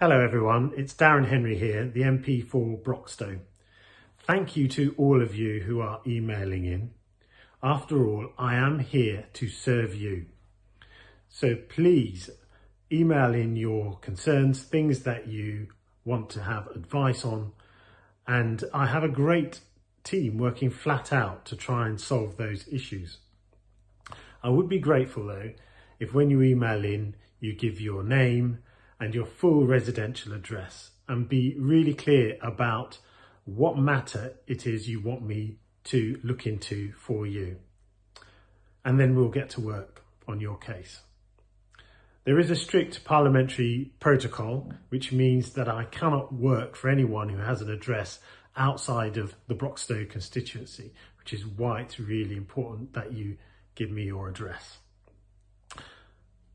Hello everyone, it's Darren Henry here, the MP for Broxtowe. Thank you to all of you who are emailing in. After all, I am here to serve you. So please email in your concerns, things that you want to have advice on, and I have a great team working flat out to try and solve those issues. I would be grateful though if when you email in, you give your name and your full residential address and be really clear about what matter it is you want me to look into for you. And then we'll get to work on your case. There is a strict parliamentary protocol, which means that I cannot work for anyone who has an address outside of the Broxtowe constituency, which is why it's really important that you give me your address.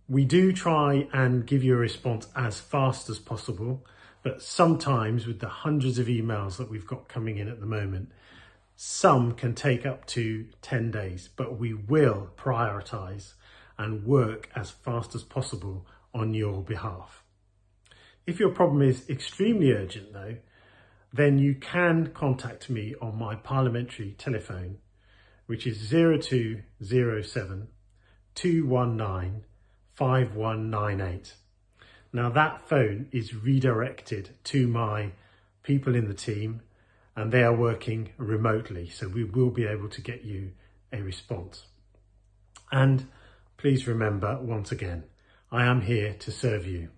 We do try and give you a response as fast as possible, but sometimes with the hundreds of emails that we've got coming in at the moment, some can take up to 10 days, but we will prioritise and work as fast as possible on your behalf. If your problem is extremely urgent though, then you can contact me on my parliamentary telephone, which is 0207 219 5198. Now that phone is redirected to my people in the team and they are working remotely. So we will be able to get you a response. And please remember once again, I am here to serve you.